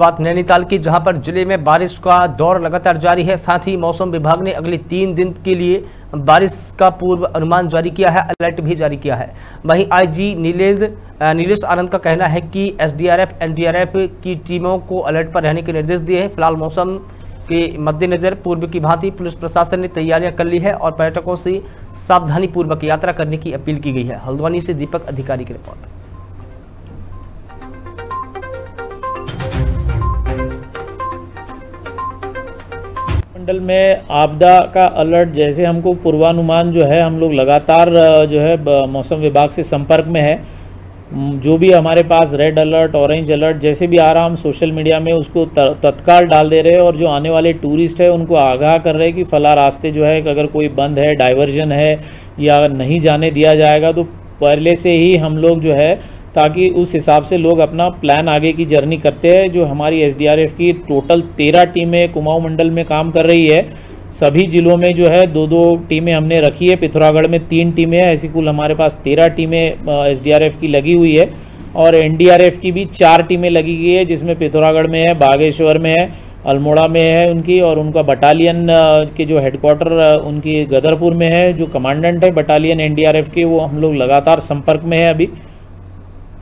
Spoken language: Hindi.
बात नैनीताल की, जहाँ पर ज़िले में बारिश का दौर लगातार जारी है। साथ ही मौसम विभाग ने अगले तीन दिन के लिए बारिश का पूर्व अनुमान जारी किया है, अलर्ट भी जारी किया है। वहीं आईजी नीलेश नीलेश आनंद का कहना है कि एसडीआरएफ, एनडीआरएफ की टीमों को अलर्ट पर रहने के निर्देश दिए हैं। फ़िलहाल मौसम के मद्देनजर पूर्व की भांति पुलिस प्रशासन ने तैयारियाँ कर ली है और पर्यटकों से सावधानी पूर्वक यात्रा करने की अपील की गई है। हल्द्वानी से दीपक अधिकारी की रिपोर्ट। मंडल में आपदा का अलर्ट, जैसे हमको पूर्वानुमान जो है, हम लोग लगातार जो है मौसम विभाग से संपर्क में है। जो भी हमारे पास रेड अलर्ट, ऑरेंज अलर्ट, जैसे भी आ रहा हम सोशल मीडिया में उसको तत्काल डाल दे रहे हैं और जो आने वाले टूरिस्ट है, उनको आगाह कर रहे हैं कि फला रास्ते जो है, अगर कोई बंद है, डाइवर्जन है या नहीं जाने दिया जाएगा तो पहले से ही हम लोग जो है ताकि उस हिसाब से लोग अपना प्लान आगे की जर्नी करते हैं, जो हमारी एसडीआरएफ की टोटल तेरह टीमें कुमाऊं मंडल में काम कर रही है। सभी ज़िलों में जो है दो दो टीमें हमने रखी है। पिथौरागढ़ में तीन टीमें हैं, ऐसी कुल हमारे पास तेरह टीमें एसडीआरएफ की लगी हुई है। और एनडीआरएफ की भी चार टीमें लगी गई है, जिसमें पिथौरागढ़ में है, बागेश्वर में है, अल्मोड़ा में है उनकी, और उनका बटालियन के जो हेडक्वार्टर उनकी गदरपुर में है, जो कमांडेंट है बटालियन एनडीआरएफ के, वो हम लोग लगातार संपर्क में है अभी।